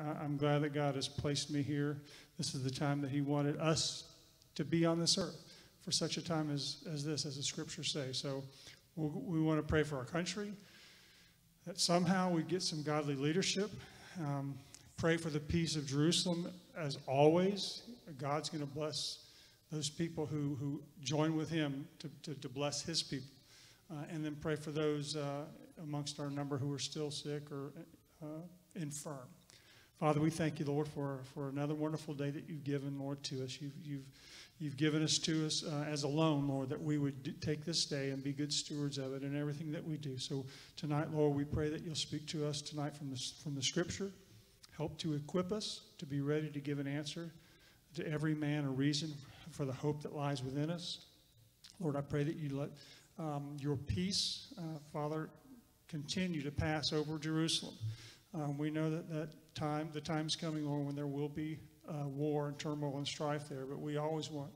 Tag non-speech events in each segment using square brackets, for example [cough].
I'm glad that God has placed me here. This is the time that He wanted us to be on this earth for such a time as, as this, as the scriptures say. So we'll, we want to pray for our country, that somehow we get some godly leadership. Um, pray for the peace of Jerusalem as always. God's going to bless those people who, who join with Him to, to, to bless His people. Uh, and then pray for those uh, amongst our number who are still sick or uh, infirm. Father, we thank you, Lord, for, for another wonderful day that you've given, Lord, to us. You've, you've, you've given us to us uh, as a loan, Lord, that we would take this day and be good stewards of it in everything that we do. So tonight, Lord, we pray that you'll speak to us tonight from the, from the scripture. Help to equip us to be ready to give an answer to every man a reason for the hope that lies within us. Lord, I pray that you let um, your peace, uh, Father, continue to pass over Jerusalem. Um, we know that that time, the time's coming, Lord, when there will be uh, war and turmoil and strife there, but we always want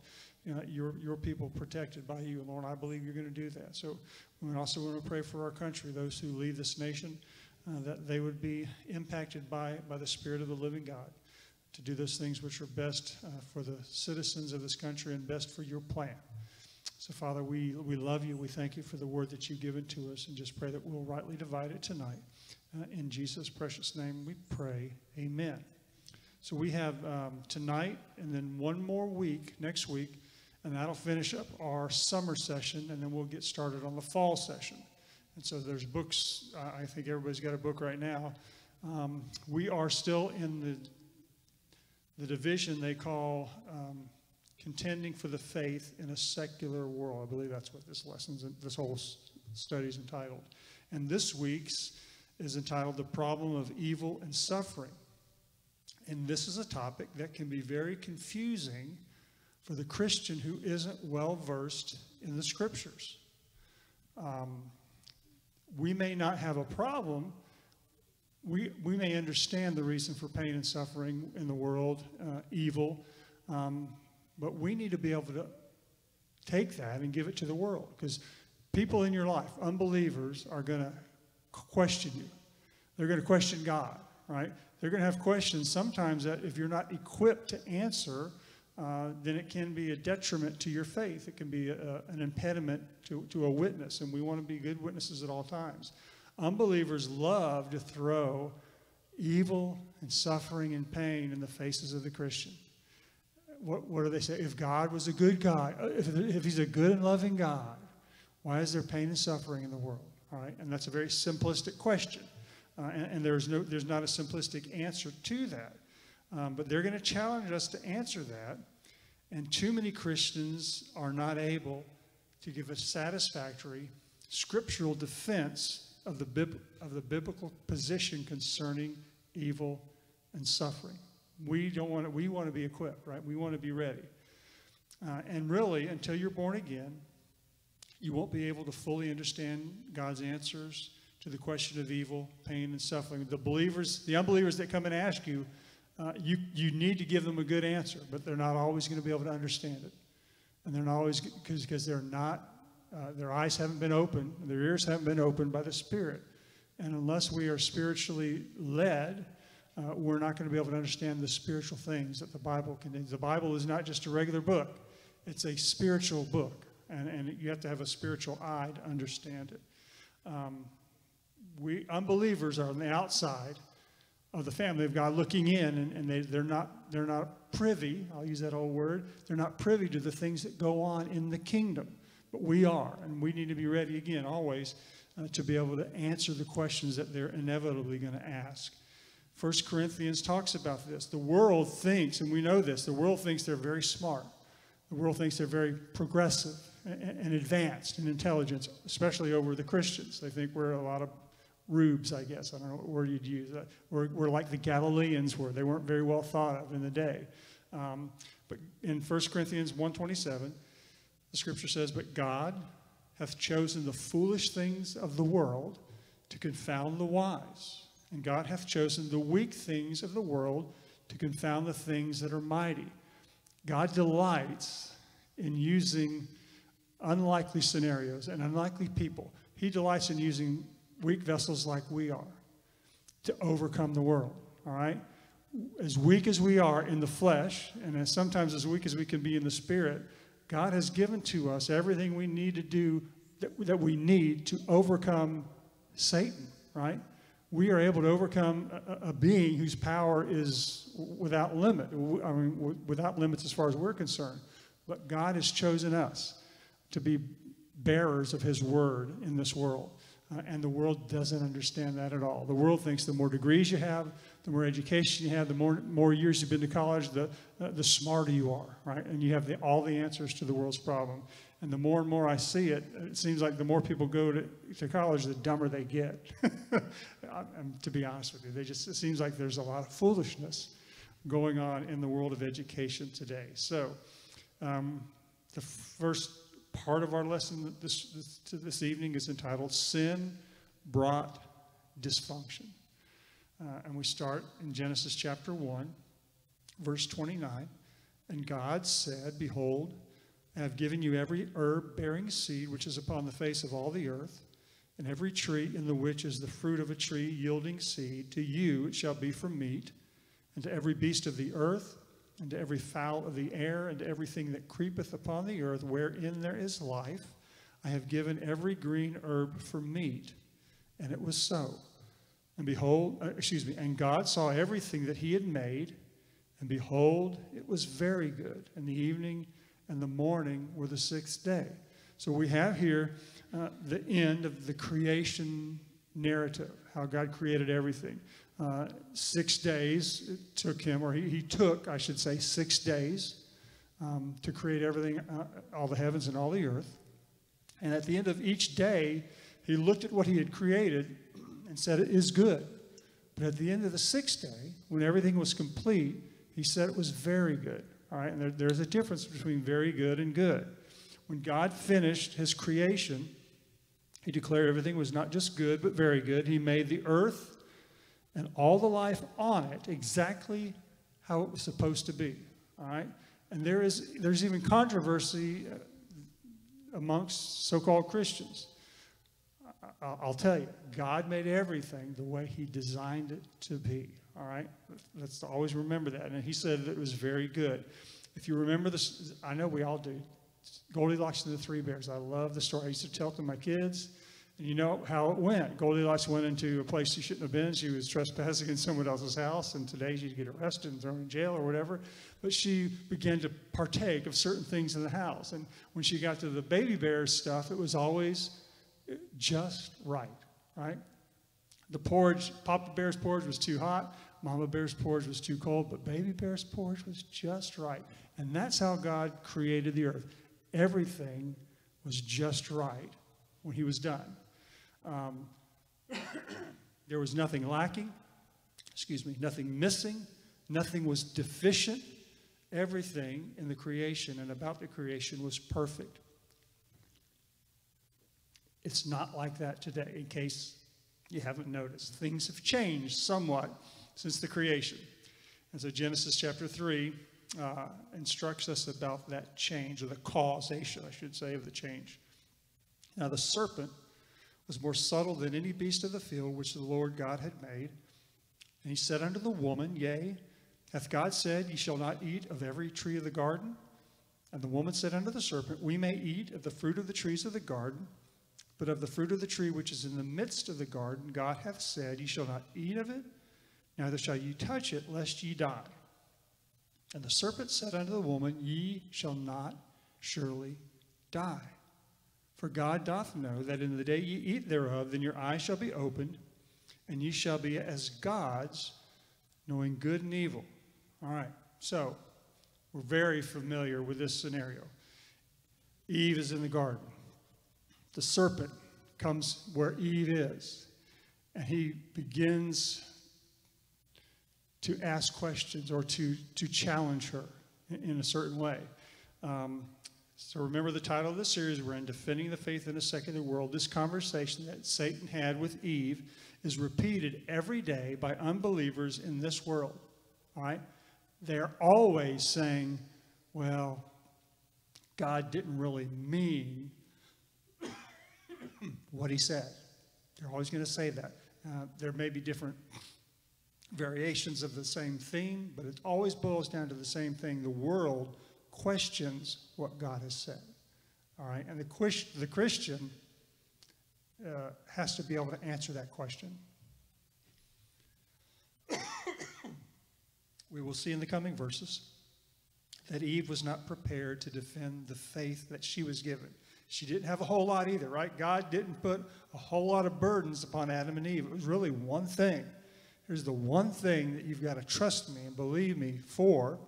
you know, your, your people protected by you. And Lord, I believe you're going to do that. So we also want to pray for our country, those who lead this nation, uh, that they would be impacted by, by the Spirit of the living God to do those things which are best uh, for the citizens of this country and best for your plan. So, Father, we, we love you. We thank you for the word that you've given to us and just pray that we'll rightly divide it tonight. Uh, in Jesus' precious name we pray. Amen. So, we have um, tonight and then one more week next week, and that'll finish up our summer session, and then we'll get started on the fall session. And so, there's books. Uh, I think everybody's got a book right now. Um, we are still in the the division they call um, contending for the faith in a secular world. I believe that's what this lesson's, this whole study is entitled. And this week's is entitled The Problem of Evil and Suffering. And this is a topic that can be very confusing for the Christian who isn't well versed in the scriptures. Um, we may not have a problem we, we may understand the reason for pain and suffering in the world, uh, evil, um, but we need to be able to take that and give it to the world because people in your life, unbelievers, are going to question you. They're going to question God, right? They're going to have questions sometimes that if you're not equipped to answer, uh, then it can be a detriment to your faith. It can be a, an impediment to, to a witness, and we want to be good witnesses at all times. Unbelievers love to throw evil and suffering and pain in the faces of the Christian. What, what do they say? If God was a good God, uh, if, if He's a good and loving God, why is there pain and suffering in the world? All right, and that's a very simplistic question, uh, and, and, there's no, there's not a simplistic answer to that. Um, but they're going to challenge us to answer that, and too many Christians are not able to give a satisfactory scriptural defense of the, bib- of the biblical position concerning evil and suffering. We don't want to, we want to be equipped, right? We want to be ready. Uh, and really, until you're born again, you won't be able to fully understand God's answers to the question of evil, pain, and suffering. The believers, the unbelievers that come and ask you, uh, you, you need to give them a good answer, but they're not always going to be able to understand it. And they're not always, because they're not uh, their eyes haven't been opened, their ears haven't been opened by the Spirit. And unless we are spiritually led, uh, we're not going to be able to understand the spiritual things that the Bible contains. The Bible is not just a regular book, it's a spiritual book. And, and you have to have a spiritual eye to understand it. Um, we unbelievers are on the outside of the family of God looking in, and, and they, they're, not, they're not privy, I'll use that old word, they're not privy to the things that go on in the kingdom. But we are, and we need to be ready again, always, uh, to be able to answer the questions that they're inevitably going to ask. First Corinthians talks about this. The world thinks, and we know this, the world thinks they're very smart. The world thinks they're very progressive and, advanced in intelligence, especially over the Christians. They think we're a lot of rubes, I guess. I don't know what word you'd use. Uh, we're, we're like the Galileans were. They weren't very well thought of in the day. Um, but in 1 Corinthians 127, the scripture says, But God hath chosen the foolish things of the world to confound the wise. And God hath chosen the weak things of the world to confound the things that are mighty. God delights in using unlikely scenarios and unlikely people. He delights in using weak vessels like we are to overcome the world. All right? as weak as we are in the flesh, and as sometimes as weak as we can be in the spirit, God has given to us everything we need to do that, that we need to overcome Satan, right? We are able to overcome a, a being whose power is without limit, I mean, without limits as far as we're concerned. But God has chosen us to be bearers of his word in this world. Uh, and the world doesn't understand that at all. The world thinks the more degrees you have, the more education you have, the more, more years you've been to college, the, uh, the smarter you are, right? And you have the, all the answers to the world's problem. And the more and more I see it, it seems like the more people go to, to college, the dumber they get. [laughs] to be honest with you, they just, it seems like there's a lot of foolishness going on in the world of education today. So, um, the first part of our lesson this, this, this evening is entitled Sin Brought Dysfunction. Uh, and we start in Genesis chapter 1, verse 29. And God said, Behold, I have given you every herb bearing seed which is upon the face of all the earth, and every tree in the which is the fruit of a tree yielding seed. To you it shall be for meat, and to every beast of the earth, and to every fowl of the air, and to everything that creepeth upon the earth, wherein there is life. I have given every green herb for meat. And it was so. And behold, uh, excuse me, and God saw everything that he had made, and behold, it was very good. And the evening and the morning were the sixth day. So we have here uh, the end of the creation narrative, how God created everything. Uh, six days it took him, or he, he took, I should say, six days um, to create everything, uh, all the heavens and all the earth. And at the end of each day, he looked at what he had created and said, It is good. But at the end of the sixth day, when everything was complete, he said it was very good. All right, and there, there's a difference between very good and good. When God finished his creation, he declared everything was not just good, but very good. He made the earth and all the life on it exactly how it was supposed to be. All right? And there is, there's even controversy uh, amongst so called Christians. I'll tell you, God made everything the way He designed it to be. All right? Let's always remember that. And He said it was very good. If you remember this, I know we all do. Goldilocks and the Three Bears. I love the story. I used to tell to my kids. And you know how it went. Goldilocks went into a place she shouldn't have been. She was trespassing in someone else's house, and today she'd get arrested and thrown in jail or whatever. But she began to partake of certain things in the house. And when she got to the baby bears stuff, it was always just right, right? The porridge, Papa Bear's porridge was too hot, Mama Bear's porridge was too cold, but Baby Bear's porridge was just right. And that's how God created the earth. Everything was just right when He was done. Um, there was nothing lacking, excuse me, nothing missing, nothing was deficient. Everything in the creation and about the creation was perfect. It's not like that today, in case you haven't noticed. Things have changed somewhat since the creation. And so Genesis chapter 3 uh, instructs us about that change, or the causation, I should say, of the change. Now, the serpent was more subtle than any beast of the field which the Lord God had made. And he said unto the woman, Yea, hath God said, Ye shall not eat of every tree of the garden? And the woman said unto the serpent, We may eat of the fruit of the trees of the garden, but of the fruit of the tree which is in the midst of the garden, God hath said, Ye shall not eat of it, neither shall ye touch it, lest ye die. And the serpent said unto the woman, Ye shall not surely die. For God doth know that in the day ye eat thereof, then your eyes shall be opened, and ye shall be as gods, knowing good and evil. All right, so we're very familiar with this scenario. Eve is in the garden. The serpent comes where Eve is, and he begins to ask questions or to, to challenge her in, a certain way. Um, so remember the title of the series we're in, Defending the Faith in a Secular World. This conversation that Satan had with Eve is repeated every day by unbelievers in this world. All right? They're always saying, well, God didn't really mean what he said. They're always going to say that. Uh, there may be different variations of the same theme, but it always boils down to the same thing. The world questions what God has said. All right? And the, the Christian uh, has to be able to answer that question. [coughs] we will see in the coming verses that Eve was not prepared to defend the faith that she was given. She didn't have a whole lot either, right? God didn't put a whole lot of burdens upon Adam and Eve. It was really one thing. Here's the one thing that you've got to trust me and believe me for.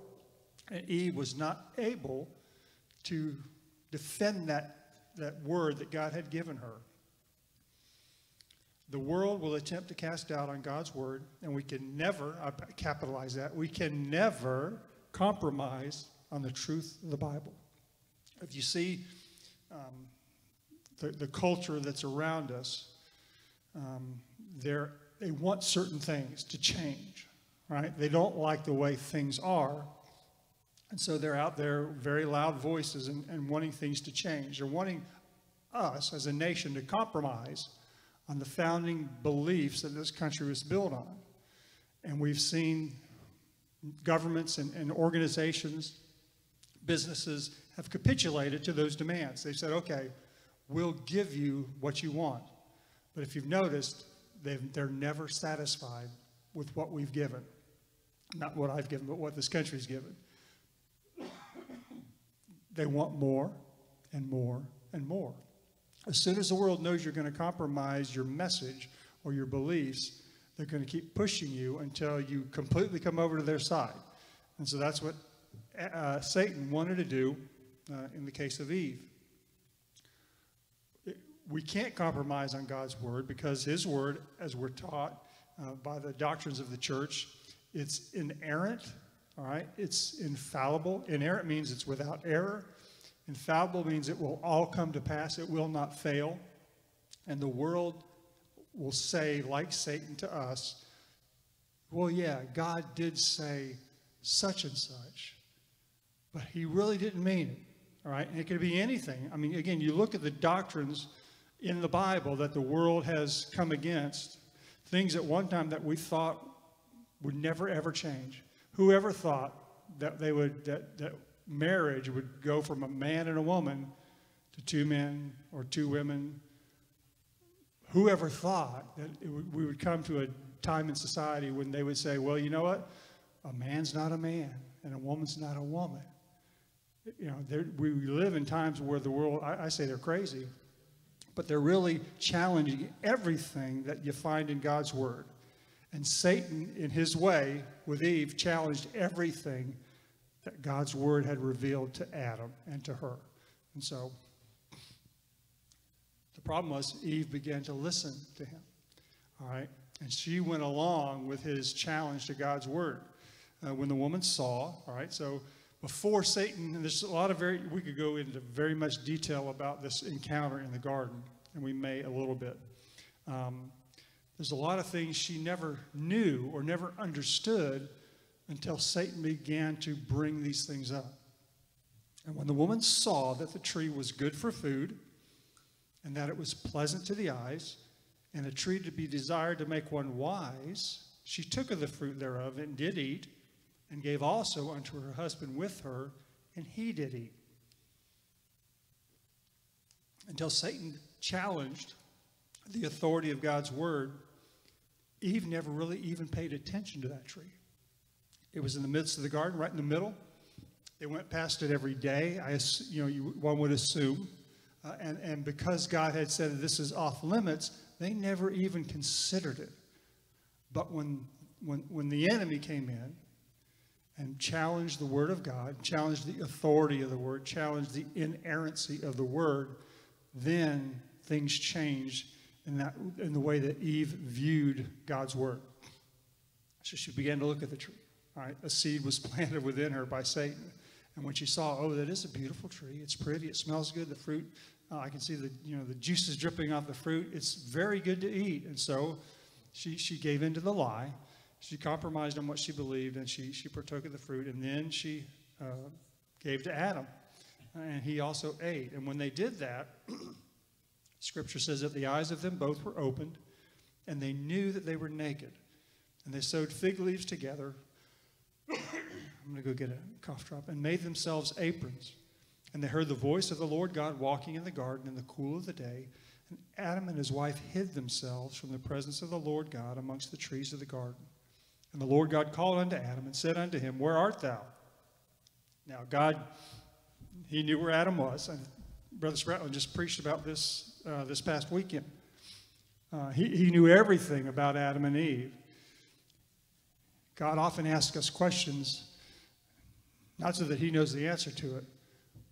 And Eve was not able to defend that, that word that God had given her. The world will attempt to cast doubt on God's word, and we can never, I capitalize that, we can never compromise on the truth of the Bible. If you see um, the, the culture that's around us, um, they want certain things to change, right? They don't like the way things are. And so they're out there, very loud voices, and, and wanting things to change. They're wanting us as a nation to compromise on the founding beliefs that this country was built on. And we've seen governments and, and organizations, businesses have capitulated to those demands. They said, okay, we'll give you what you want. But if you've noticed, they're never satisfied with what we've given. Not what I've given, but what this country's given. They want more and more and more. As soon as the world knows you're going to compromise your message or your beliefs, they're going to keep pushing you until you completely come over to their side. And so that's what uh, Satan wanted to do uh, in the case of Eve. we can't compromise on God's word because his word, as we're taught uh, by the doctrines of the church, it's inerrant, all right? It's infallible. Inerrant means it's without error. Infallible means it will all come to pass, it will not fail. And the world will say, like Satan to us, well, yeah, God did say such and such, but he really didn't mean it. All right? And it could be anything. I mean, again, you look at the doctrines in the Bible that the world has come against, things at one time that we thought would never ever change. Whoever thought that they would that, that marriage would go from a man and a woman to two men or two women whoever thought that we would come to a time in society when they would say, well, you know what? A man's not a man and a woman's not a woman. You know, we live in times where the world, I, I say they're crazy, but they're really challenging everything that you find in God's Word. And Satan, in his way, with Eve, challenged everything that God's Word had revealed to Adam and to her. And so the problem was Eve began to listen to him. All right? And she went along with his challenge to God's word. Uh, when the woman saw, all right, so before Satan, there's a lot of very, we could go into very much detail about this encounter in the garden, and we may a little bit. Um, there's a lot of things she never knew or never understood until Satan began to bring these things up. And when the woman saw that the tree was good for food, and that it was pleasant to the eyes, and a tree to be desired to make one wise, she took of the fruit thereof and did eat, and gave also unto her husband with her, and he did eat. Until Satan challenged the authority of God's word, Eve never really even paid attention to that tree. It was in the midst of the garden, right in the middle. They went past it every day. I, you know, you, one would assume uh, and, and because God had said this is off limits, they never even considered it. But when, when, when the enemy came in and challenged the Word of God, challenged the authority of the Word, challenged the inerrancy of the Word, then things changed in, that, in the way that Eve viewed God's Word. So she began to look at the tree. Right, a seed was [laughs] planted within her by Satan. And when she saw, oh, that is a beautiful tree, it's pretty, it smells good, the fruit uh, I can see the, you know, the juices dripping off the fruit. It's very good to eat. And so she, she gave in to the lie. She compromised on what she believed, and she, she partook of the fruit. And then she uh, gave to Adam, and he also ate. And when they did that, [clears throat] Scripture says that the eyes of them both were opened, and they knew that they were naked. And they sewed fig leaves together. [coughs] I'm going to go get a cough drop. And made themselves aprons. And they heard the voice of the Lord God walking in the garden in the cool of the day. And Adam and his wife hid themselves from the presence of the Lord God amongst the trees of the garden. And the Lord God called unto Adam and said unto him, Where art thou? Now, God, he knew where Adam was. And Brother Spratland just preached about this uh, this past weekend. Uh, he, he knew everything about Adam and Eve. God often asks us questions, not so that he knows the answer to it,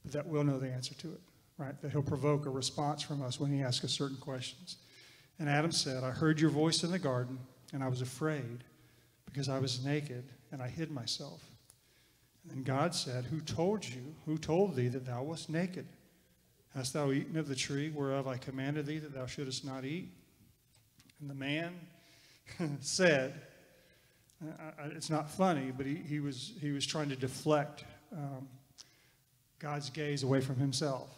but that we'll know the answer to it, right? That he'll provoke a response from us when he asks us certain questions. And Adam said, I heard your voice in the garden, and I was afraid because I was naked, and I hid myself. And God said, Who told you, who told thee that thou wast naked? Hast thou eaten of the tree whereof I commanded thee that thou shouldest not eat? And the man [laughs] said, it's not funny, but he, he, was, he was trying to deflect um, God's gaze away from himself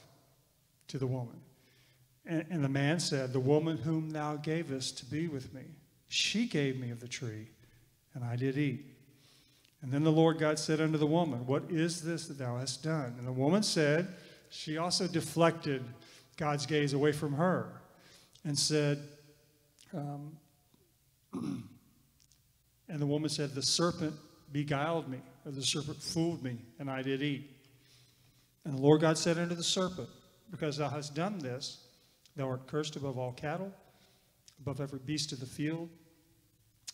to the woman. And, and the man said, The woman whom thou gavest to be with me, she gave me of the tree, and I did eat. And then the Lord God said unto the woman, What is this that thou hast done? And the woman said, She also deflected God's gaze away from her and said, um, [clears throat] and the woman said, The serpent beguiled me, or the serpent fooled me, and I did eat. And the Lord God said unto the serpent, Because thou hast done this, thou art cursed above all cattle, above every beast of the field,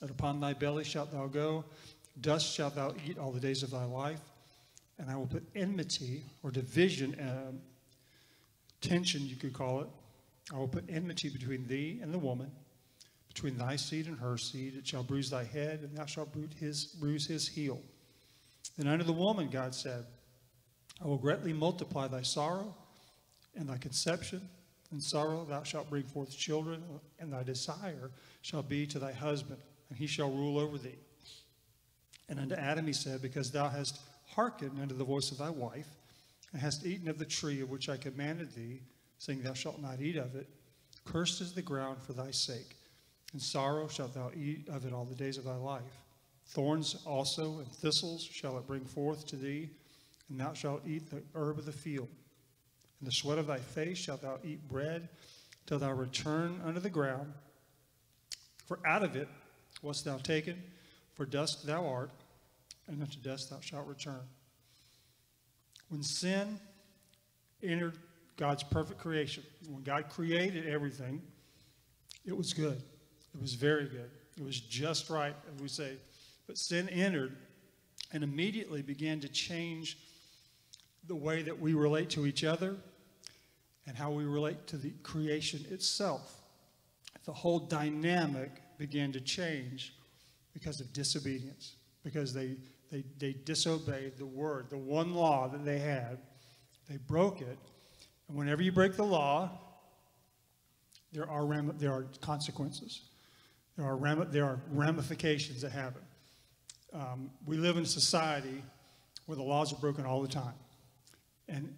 and upon thy belly shalt thou go, dust shalt thou eat all the days of thy life, and I will put enmity or division, uh, tension you could call it. I will put enmity between thee and the woman between thy seed and her seed. It shall bruise thy head, and thou shalt bruise his, bruise his heel. Then unto the woman, God said, I will greatly multiply thy sorrow and thy conception. In sorrow thou shalt bring forth children, and thy desire shall be to thy husband, and he shall rule over thee. And unto Adam he said, Because thou hast hearkened unto the voice of thy wife, and hast eaten of the tree of which I commanded thee, saying, Thou shalt not eat of it, cursed is the ground for thy sake. and sorrow shalt thou eat of it all the days of thy life. Thorns also and thistles shall it bring forth to thee, and thou shalt eat the herb of the field. In the sweat of thy face shalt thou eat bread till thou return unto the ground. For out of it wast thou taken, for dust thou art, and unto dust thou shalt return. When sin entered God's perfect creation, when God created everything, it was good. It was very good. It was just right, as we say. But sin entered and immediately began to change the way that we relate to each other and how we relate to the creation itself. The whole dynamic began to change because of disobedience, because they, they, they disobeyed the word, the one law that they had. They broke it. And whenever you break the law, there are, ram- there are consequences. There are, ram- there are ramifications that happen. Um, we live in a society where the laws are broken all the time. And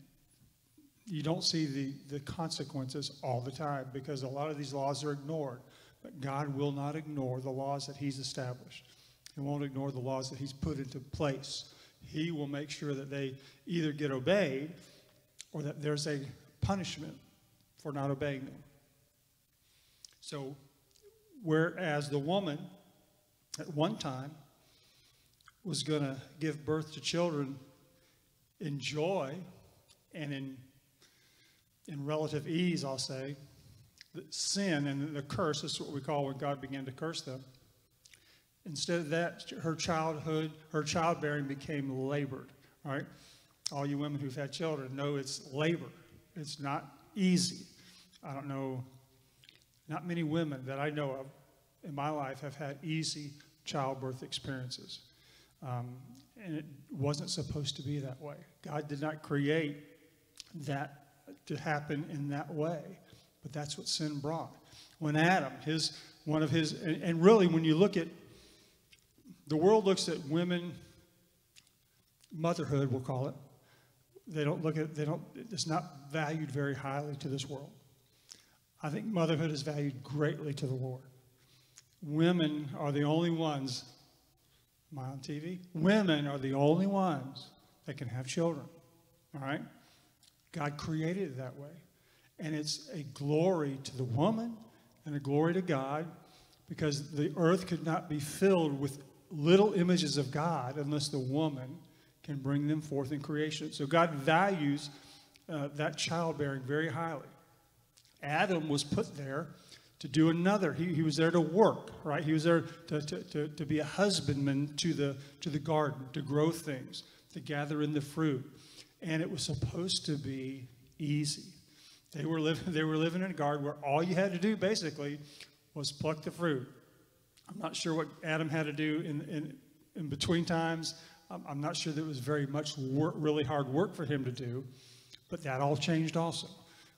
you don't see the, the consequences all the time because a lot of these laws are ignored. But God will not ignore the laws that He's established. He won't ignore the laws that He's put into place. He will make sure that they either get obeyed or that there's a punishment for not obeying them. So Whereas the woman at one time was going to give birth to children in joy and in, in relative ease, I'll say. Sin and the curse, is what we call when God began to curse them. Instead of that, her childhood, her childbearing became labored, right? All you women who've had children know it's labor. It's not easy. I don't know not many women that I know of in my life have had easy childbirth experiences. Um, and it wasn't supposed to be that way. God did not create that to happen in that way, but that's what sin brought. When Adam, his one of his, and, and really when you look at the world looks at women, motherhood, we'll call it. They don't look at, they don't, it's not valued very highly to this world. I think motherhood is valued greatly to the Lord. women are the only ones, am I on TV? Women are the only ones that can have children. All right? God created it that way. And it's a glory to the woman and a glory to God because the earth could not be filled with little images of God unless the woman can bring them forth in creation. So God values uh, that childbearing very highly. Adam was put there to do another. He, he was there to work, right? He was there to, to, to, to be a husbandman to the, to the garden, to grow things, to gather in the fruit. And it was supposed to be easy. They were, living, they were living in a garden where all you had to do basically was pluck the fruit. I'm not sure what Adam had to do in, in, in between times. I'm, not sure that it was very much work, really hard work for him to do, but that all changed also.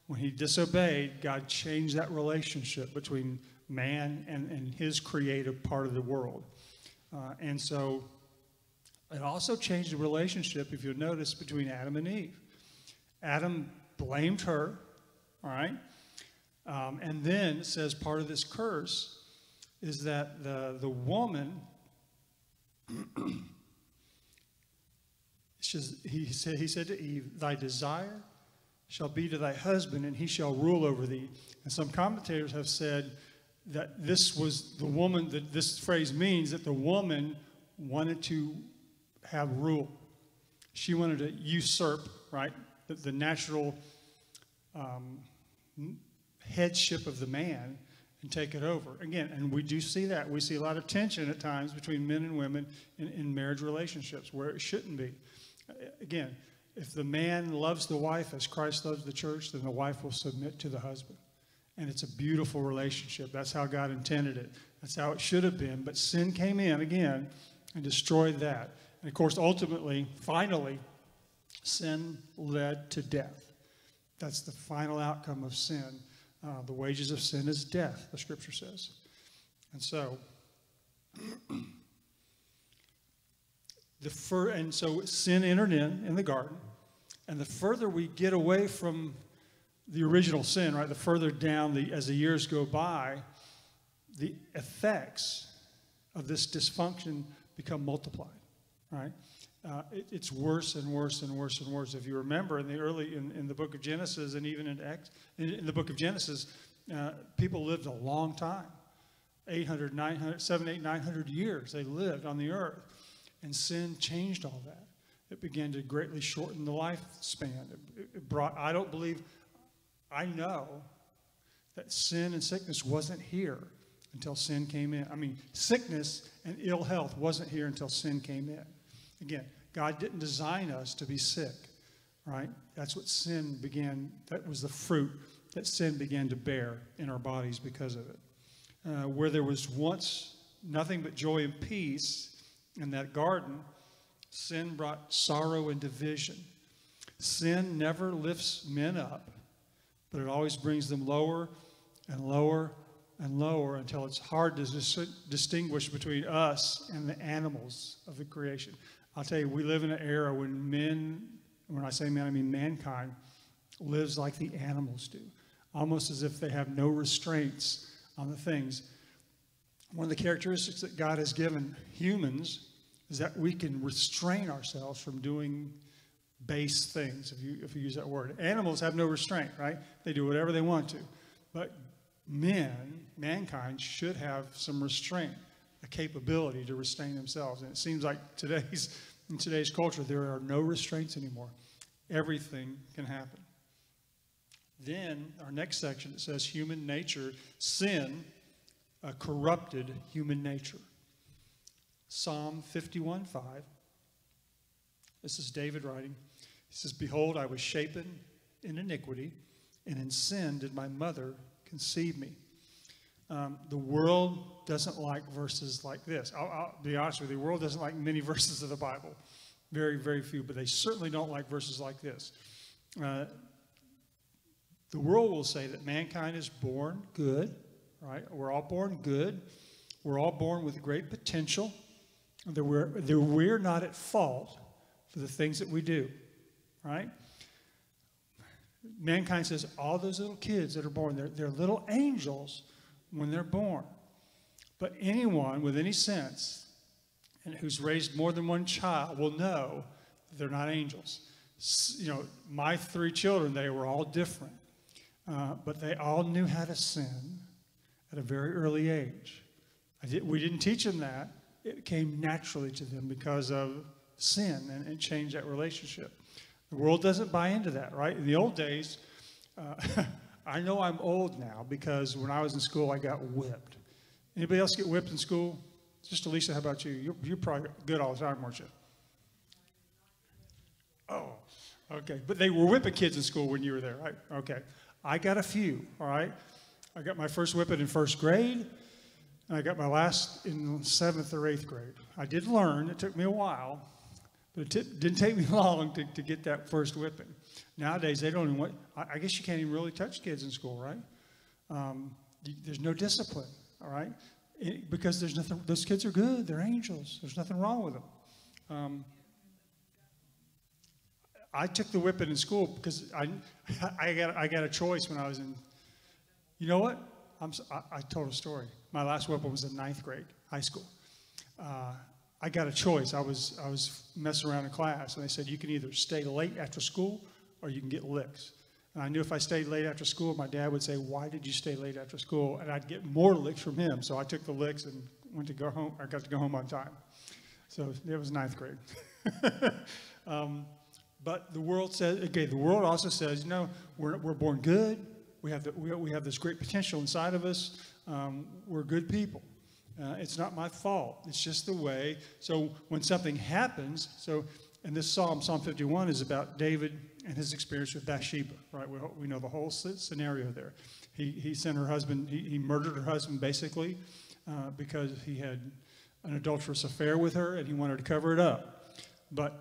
When he disobeyed, God changed that relationship between man and, and his creative part of the world. Uh, and so it also changed the relationship, if you'll notice, between Adam and Eve. Adam blamed her, all right? Um, and then says part of this curse is that the, the woman, [clears throat] he, said, he said to Eve, Thy desire shall be to thy husband, and he shall rule over thee. And some commentators have said that this was the woman, that this phrase means that the woman wanted to have rule. She wanted to usurp, right, the, the natural um, headship of the man and take it over. Again, and we do see that. We see a lot of tension at times between men and women in, in marriage relationships where it shouldn't be. Again, if the man loves the wife as Christ loves the church, then the wife will submit to the husband. And it's a beautiful relationship. That's how God intended it. That's how it should have been. But sin came in again and destroyed that. And of course, ultimately, finally, sin led to death. That's the final outcome of sin. Uh, the wages of sin is death, the scripture says. And so, the fur, and so sin entered in in the garden. And the further we get away from the original sin, right, the further down the, as the years go by, the effects of this dysfunction become multiplied, right? Uh, it, it's worse and worse and worse and worse. If you remember in the early, in, in the book of Genesis and even in, Ex, in, in the book of Genesis, uh, people lived a long time 800, 900, 7, 8, 900 years they lived on the earth. And sin changed all that. It began to greatly shorten the lifespan. It, it brought, I don't believe, I know that sin and sickness wasn't here until sin came in. I mean, sickness and ill health wasn't here until sin came in. Again, God didn't design us to be sick, right? That's what sin began, that was the fruit that sin began to bear in our bodies because of it. Uh, where there was once nothing but joy and peace in that garden, sin brought sorrow and division. Sin never lifts men up, but it always brings them lower and lower and lower until it's hard to dis- distinguish between us and the animals of the creation. I'll tell you, we live in an era when men, when I say men, I mean mankind, lives like the animals do, almost as if they have no restraints on the things. One of the characteristics that God has given humans is that we can restrain ourselves from doing base things, if you, if you use that word. Animals have no restraint, right? They do whatever they want to. But men, mankind, should have some restraint, a capability to restrain themselves. And it seems like today's, in today's culture, there are no restraints anymore. Everything can happen. Then, our next section, it says human nature, sin, a corrupted human nature. Psalm 51 5. This is David writing. He says, Behold, I was shapen in iniquity, and in sin did my mother conceive me. Um, the world doesn't like verses like this. I'll, I'll, be honest with you, the world doesn't like many [laughs] verses of the Bible. Very, very few, but they certainly don't like verses like this. Uh, the world will say that mankind is born good, right? We're all born good. We're all born with great potential that we're, that we're not at fault for the things that we do, right? Mankind says all those little kids that are born, they're, they're little angels when they're born. But anyone with any sense and who's raised more than one child will know they're not angels. You know, my three children, they were all different, uh, but they all knew how to sin at a very early age. Did, we didn't teach them that. It came naturally to them because of sin and it changed that relationship. The world doesn't buy into that, right? In the old days, uh, [laughs] I know I'm old now because when I was in school, I got whipped. Anybody else get whipped in school? Just Alicia, how about you? You're, you're probably good all the time, weren't you? Oh, okay. But they were whipping kids in school when you were there, right? Okay. I got a few, all right? I got my first whipping in first grade, and I got my last in seventh or eighth grade. I did learn, it took me a while, but it didn't take me [laughs] long to, to get that first whipping. Nowadays, they don't even want, I, guess you can't even really touch kids in school, right? Um, there's no discipline, all right? It, because there's nothing, those kids are good, they're angels, there's nothing wrong with them. Um, I took the whipping in school because I, [laughs] I, got, I got a choice when I was in, you know what? I'm, I, I told a story. My last whipping was in ninth grade, high school. Uh, I got a choice. I was, I was messing around in class, and they said, you can either stay late after school or you can get licks. And I knew if I stayed late after school, my dad would say, why did you stay late after school? And I'd get more licks from him. So I took the licks and went to go home. I got to go home on time. So it was ninth grade. [laughs] um, but the world says, okay, the world also says, you know, we're, we're born good. We have, the, we, we have this great potential inside of us. Um, we're good people. Uh, it's not my fault. It's just the way. So when something happens, so, and this Psalm, Psalm 51, is about David and his experience with Bathsheba, right? We, we know the whole scenario there. He, he sent her husband, he, he murdered her husband basically uh, because he had an adulterous affair with her and he wanted to cover it up. But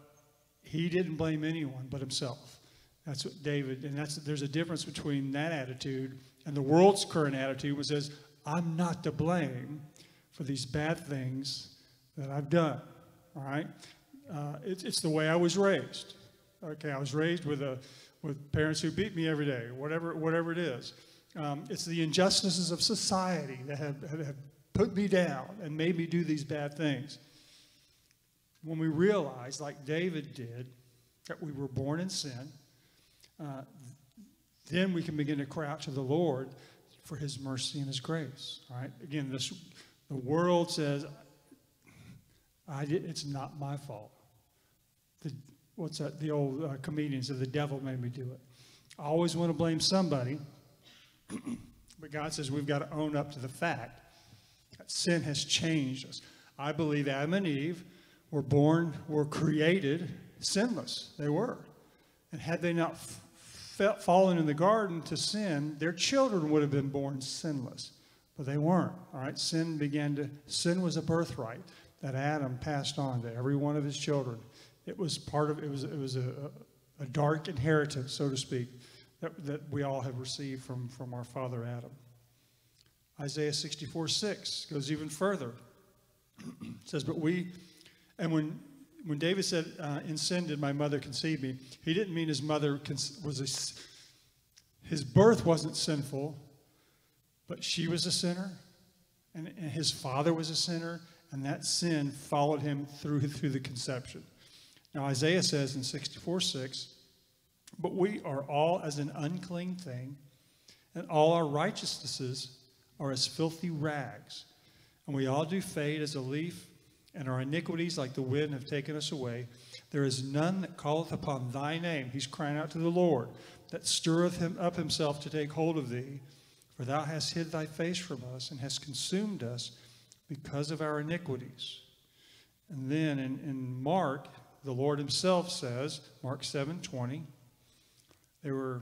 he didn't blame anyone but himself. That's what David, and that's there's a difference between that attitude and the world's current attitude, which says, I'm not to blame for these bad things that I've done. All right? Uh, it's, it's the way I was raised. Okay, I was raised with, a, with parents who beat me every day, whatever, whatever it is. Um, it's the injustices of society that have, have put me down and made me do these bad things when we realize, like David did, that we were born in sin, uh, then we can begin to cry out to the Lord for his mercy and his grace. All right? Again, this, the world says, I did, it's not my fault. The, what's that? The old uh, comedian said, the devil made me do it. I always want to blame somebody, [clears throat] but God says we've got to own up to the fact that sin has changed us. I believe Adam and Eve were born, were created sinless. They were. And had they not f- fallen in the garden to sin, their children would have been born sinless. But they weren't. All right. Sin began to, sin was a birthright that Adam passed on to every one of his children. It was part of, it was, it was a, a dark inheritance, so to speak, that, that we all have received from, from our father Adam. Isaiah 64 6 goes even further. it says, But we, and when, when David said, uh, In sin did my mother conceive me, he didn't mean his mother was a, his birth wasn't sinful, but she was a sinner, and, and his father was a sinner, and that sin followed him through, through the conception. Now, Isaiah says in 64 6, But we are all as an unclean thing, and all our righteousnesses are as filthy rags. And we all do fade as a leaf, and our iniquities, like the wind, have taken us away. There is none that calleth upon thy name. He's crying out to the Lord, that stirreth him up himself to take hold of thee. For thou hast hid thy face from us, and hast consumed us because of our iniquities. And then in, in Mark, the Lord himself says, Mark 7 20, they were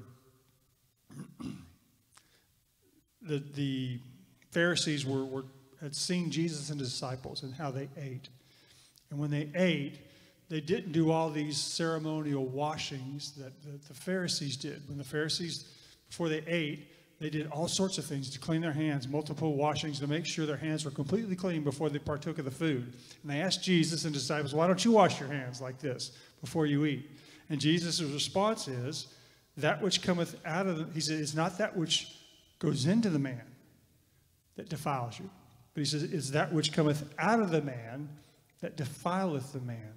[clears throat] the, the Pharisees were, were had seen Jesus and his disciples and how they ate. And when they ate, they didn't do all these ceremonial washings that the, the Pharisees did. When the Pharisees, before they ate, they did all sorts of things to clean their hands, multiple washings to make sure their hands were completely clean before they partook of the food. And they asked Jesus and disciples, Why don't you wash your hands like this before you eat? And Jesus' response is, That which cometh out of the, he said, It's not that which goes into the man that defiles you. But he says, It's that which cometh out of the man that defileth the man.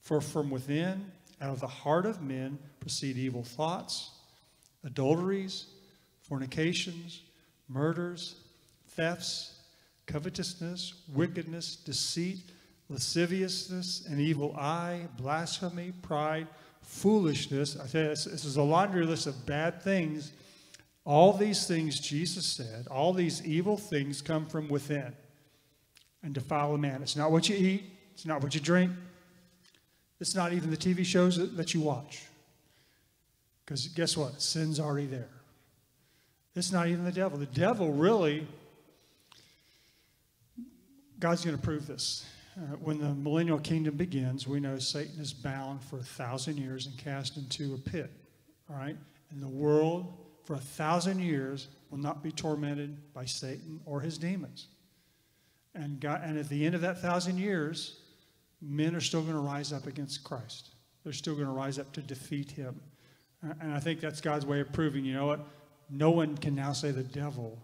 For from within, out of the heart of men, proceed evil thoughts, adulteries, fornications, murders, thefts, covetousness, wickedness, deceit, lasciviousness, an evil eye, blasphemy, pride, foolishness. I tell this, this is a laundry list of bad things. All these things, Jesus said, all these evil things come from within and defile a man. It's not what you eat, it's not what you drink, it's not even the TV shows that you watch. Because guess what? Sin's already there. It's not even the devil. The devil really, God's going to prove this. Uh, when the millennial kingdom begins, we know Satan is bound for a thousand years and cast into a pit. All right? And the world for a thousand years will not be tormented by Satan or his demons. And, God, and at the end of that thousand years, men are still going to rise up against Christ. They're still going to rise up to defeat him. And I think that's God's way of proving, you know what? No one can now say the devil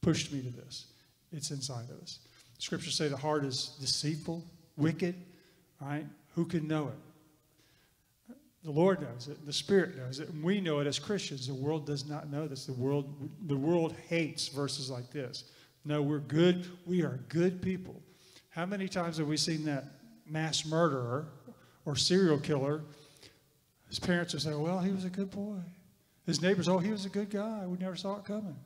pushed me to this. It's inside of us. Scriptures say the heart is deceitful, wicked, right? Who can know it? The Lord knows it. The Spirit knows it. And we know it as Christians. The world does not know this. The world, the world hates verses like this. No, we're good. We are good people. How many times have we seen that mass murderer or serial killer? His parents will say, well, he was a good boy. His neighbors, oh, he was a good guy. We never saw it coming.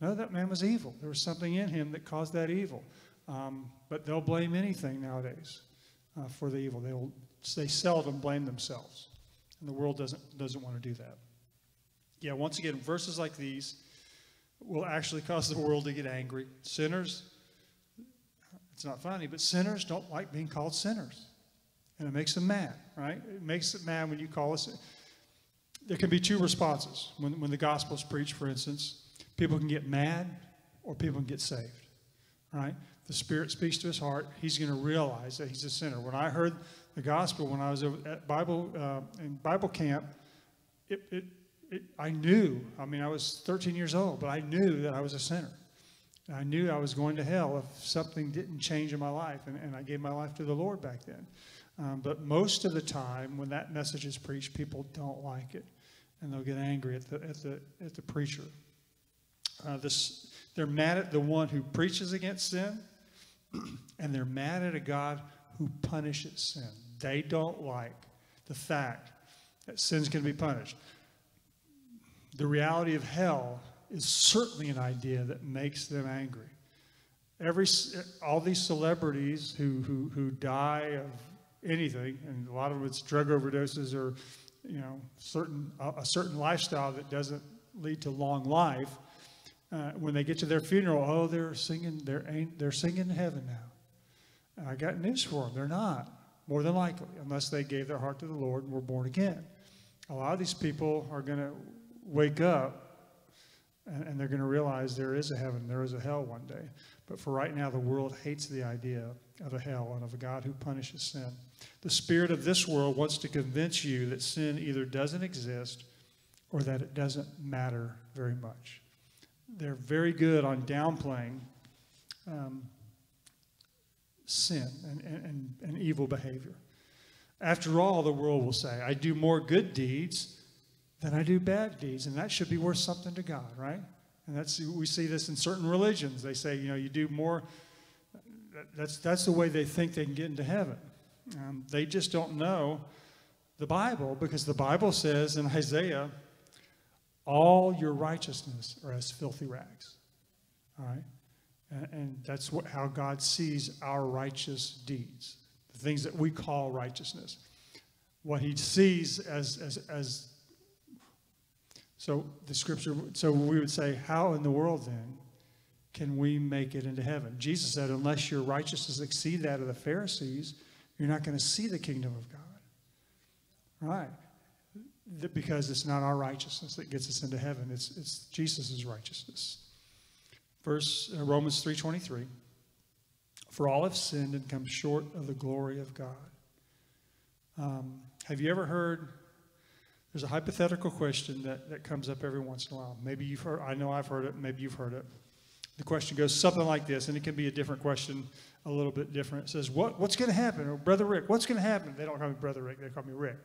No, that man was evil. There was something in him that caused that evil. Um, but they'll blame anything nowadays uh, for the evil. They'll, they seldom blame themselves. And the world doesn't, doesn't want to do that. Yeah, once again, verses like these will actually cause the world to get angry. Sinners, it's not funny, but sinners don't like being called sinners. And it makes them mad, right? It makes them mad when you call us. There can be two responses. When, when the gospel is preached, for instance, people can get mad or people can get saved, right? The Spirit speaks to his heart. He's going to realize that he's a sinner. When I heard the gospel when I was at Bible uh, in Bible camp, it, it, it, I knew. I mean, I was 13 years old, but I knew that I was a sinner. I knew I was going to hell if something didn't change in my life, and, and I gave my life to the Lord back then. Um, but most of the time, when that message is preached, people don't like it, and they'll get angry at the at the at the preacher. Uh, this, they're mad at the one who preaches against sin, [clears throat] and they're mad at a God who punishes sin. They don't like the fact that sin's going to be punished. The reality of hell is certainly an idea that makes them angry. Every, all these celebrities who, who, who die of anything, and a lot of them it's drug overdoses or, you know, certain, a, certain lifestyle that doesn't lead to long life, uh, when they get to their funeral, oh, they're singing, they're, they're singing in heaven now. I got news for them. They're not, more than likely, unless they gave their heart to the Lord and were born again. A lot of these people are going to wake up and, and they're going to realize there is a heaven, there is a hell one day. But for right now, the world hates the idea of a hell and of a God who punishes sin. The spirit of this world wants to convince you that sin either doesn't exist or that it doesn't matter very much. They're very good on downplaying um, sin and, and, and evil behavior. After all, the world will say, I do more good deeds than I do bad deeds, and that should be worth something to God, right? And that's we see this in certain religions. They say, you know, you do more. That's that's the way they think they can get into heaven. Um, they just don't know the Bible because the Bible says in Isaiah, all your righteousness are as filthy rags. All right, and, and that's what, how God sees our righteous deeds, the things that we call righteousness. What He sees as as as so the scripture, so we would say, how in the world then can we make it into heaven? Jesus said, unless your righteousness exceed that of the Pharisees, you're not going to see the kingdom of God. Right? Because it's not our righteousness that gets us into heaven. It's, it's Jesus' righteousness. Verse uh, Romans 3.23, For all have sinned and come short of the glory of God. Um, have you ever heard there's a hypothetical question that, that comes up every once in a while. Maybe you've heard, I know I've heard it, maybe you've heard it. The question goes something like this, and it can be a different question, a little bit different. It says, what, What's going to happen? Or Brother Rick, what's going to happen? They don't call me Brother Rick, they call me Rick.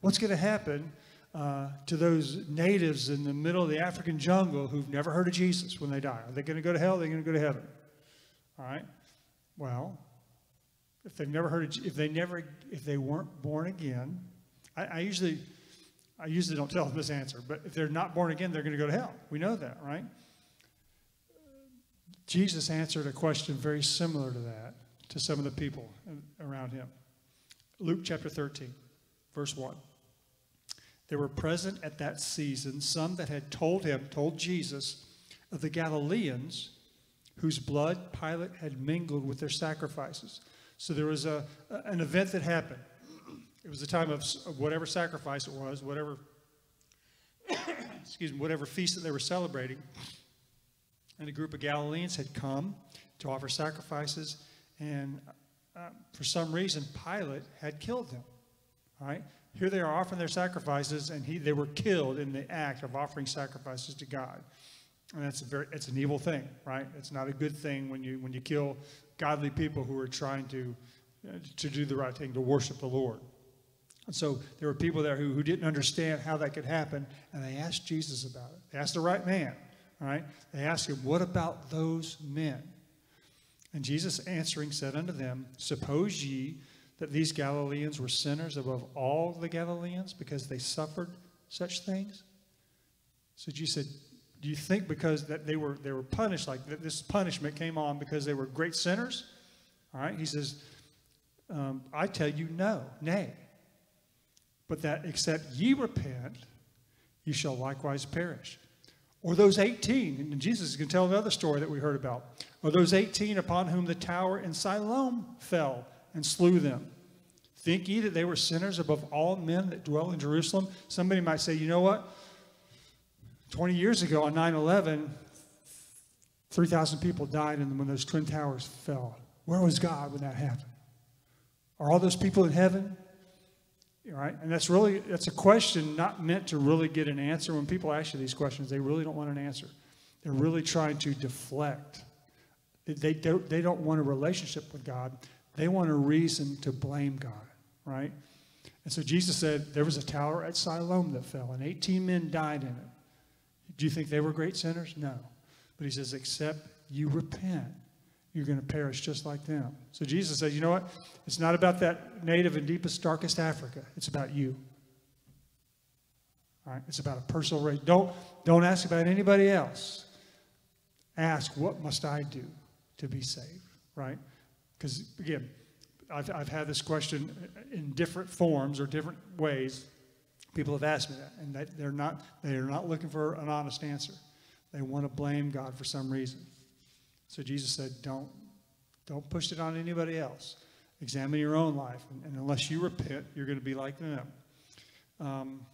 What's going to happen uh, to those natives in the middle of the African jungle who've never heard of Jesus when they die? Are they going to go to hell? Are they going to go to heaven? All right. Well, if they've never heard of, if they never, if they weren't born again, I, I usually, I usually don't tell them this answer, but if they're not born again, they're going to go to hell. We know that, right? Jesus answered a question very similar to that to some of the people around him. Luke chapter 13, verse 1. There were present at that season some that had told him, told Jesus, of the Galileans whose blood Pilate had mingled with their sacrifices. So there was a, an event that happened. It was the time of whatever sacrifice it was, whatever, [coughs] excuse me, whatever feast that they were celebrating. And a group of Galileans had come to offer sacrifices, and uh, for some reason, Pilate had killed them. All right? Here they are offering their sacrifices, and he, they were killed in the act of offering sacrifices to God. And that's a very, it's an evil thing, right? It's not a good thing when you, when you kill godly people who are trying to, uh, to do the right thing, to worship the Lord. And so there were people there who, who didn't understand how that could happen, and they asked Jesus about it. They asked the right man, all right? They asked him, What about those men? And Jesus answering said unto them, Suppose ye that these Galileans were sinners above all the Galileans because they suffered such things? So Jesus said, do you think because that they were they were punished like that this punishment came on because they were great sinners? All right, he says, um, I tell you no, nay. But that except ye repent, ye shall likewise perish. Or those 18, and Jesus is going to tell another story that we heard about. Or those 18 upon whom the tower in Siloam fell and slew them. Think ye that they were sinners above all men that dwell in Jerusalem? Somebody might say, you know what? 20 years ago on 9 11, 3,000 people died when those Twin Towers fell. Where was God when that happened? Are all those people in heaven? Right? And that's really, that's a question not meant to really get an answer. When people ask you these questions, they really don't want an answer. They're really trying to deflect. They don't, they don't want a relationship with God. They want a reason to blame God, right? And so Jesus said there was a tower at Siloam that fell, and 18 men died in it. Do you think they were great sinners? No. But he says, except you repent, you're going to perish just like them. So Jesus says, you know what? It's not about that native and deepest, darkest Africa. It's about you. All right? It's about a personal race. Don't, don't ask about anybody else. Ask, what must I do to be saved? Right? Because, again, I've, I've had this question in different forms or different ways People have asked me that, and that they're not they are not looking for an honest answer. They want to blame God for some reason. So Jesus said, "Don't don't push it on anybody else. Examine your own life, and, and unless you repent, you're going to be like them." Um,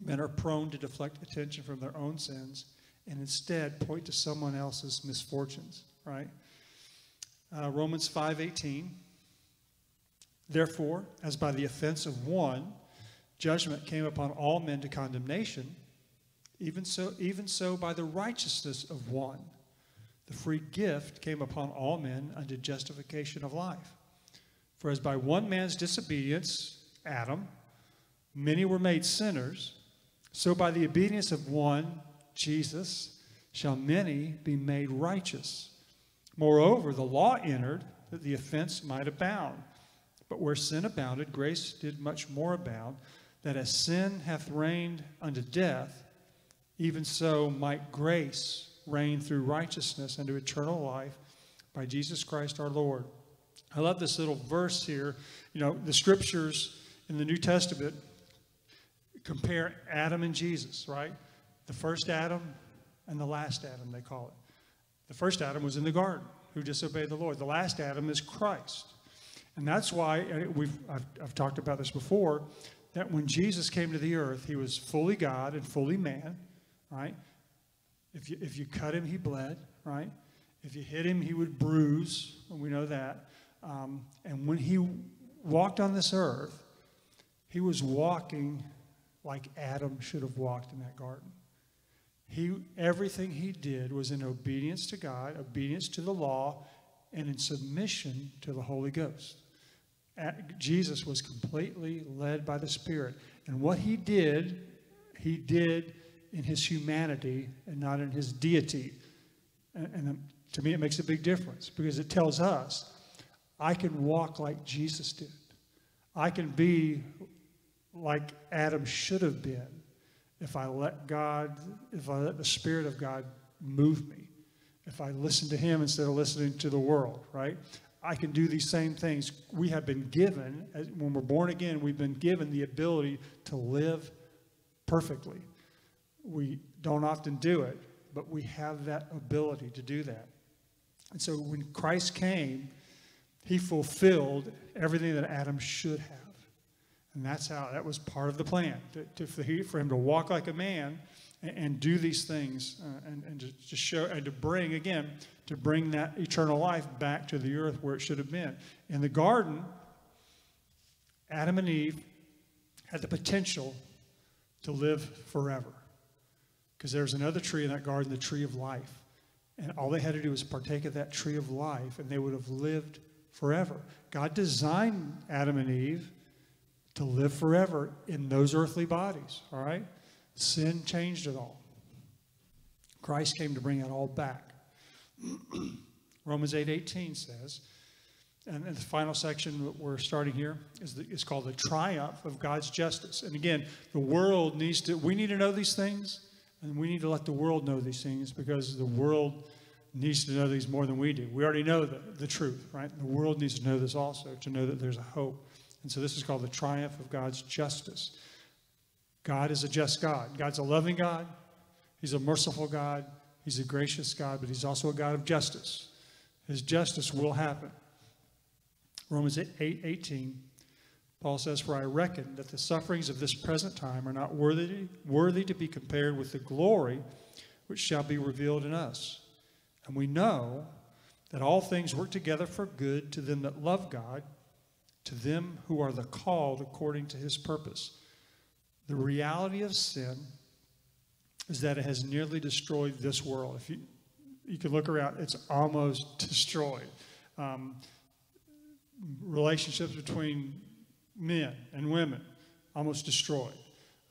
men are prone to deflect attention from their own sins and instead point to someone else's misfortunes. Right? Uh, Romans 5:18. Therefore, as by the offense of one Judgment came upon all men to condemnation, even so, even so by the righteousness of one. The free gift came upon all men unto justification of life. For as by one man's disobedience, Adam, many were made sinners, so by the obedience of one, Jesus, shall many be made righteous. Moreover, the law entered that the offense might abound. But where sin abounded, grace did much more abound that as sin hath reigned unto death, even so might grace reign through righteousness unto eternal life by Jesus Christ our Lord. I love this little verse here. You know, the scriptures in the New Testament compare Adam and Jesus, right? The first Adam and the last Adam, they call it. The first Adam was in the garden who disobeyed the Lord. The last Adam is Christ. And that's why uh, we've, I've, I've talked about this before that when Jesus came to the earth, he was fully God and fully man, right? If you, if you cut him, he bled, right? If you hit him, he would bruise, and we know that. Um, and when he walked on this earth, he was walking like Adam should have walked in that garden. He, everything he did was in obedience to God, obedience to the law, and in submission to the Holy Ghost. Jesus was completely led by the Spirit. And what he did, he did in his humanity and not in his deity. And, and to me, it makes a big difference because it tells us I can walk like Jesus did. I can be like Adam should have been if I let God, if I let the Spirit of God move me, if I listen to Him instead of listening to the world, right? I can do these same things. We have been given, when we're born again, we've been given the ability to live perfectly. We don't often do it, but we have that ability to do that. And so when Christ came, he fulfilled everything that Adam should have. And that's how, that was part of the plan, to, to for, him to walk like a man and, and do these things uh, and, and to, to show, and to bring, again, to bring that eternal life back to the earth where it should have been. In the garden, Adam and Eve had the potential to live forever. Because there's another tree in that garden, the tree of life. And all they had to do was partake of that tree of life, and they would have lived forever. God designed Adam and Eve to live forever in those earthly bodies, all right? Sin changed it all. Christ came to bring it all back. [clears throat] Romans 8 18 says, and the final section we're starting here is, the, is called the triumph of God's justice. And again, the world needs to, we need to know these things, and we need to let the world know these things because the world needs to know these more than we do. We already know the, the truth, right? The world needs to know this also, to know that there's a hope. And so this is called the triumph of God's justice. God is a just God. God's a loving God. He's a merciful God. He's a gracious God, but He's also a God of justice. His justice will happen. Romans 8, 8 18, Paul says, For I reckon that the sufferings of this present time are not worthy, worthy to be compared with the glory which shall be revealed in us. And we know that all things work together for good to them that love God, to them who are the called according to his purpose. The reality of sin is that it has nearly destroyed this world. If you, you can look around, it's almost [laughs] destroyed. Um, relationships between men and women, almost destroyed.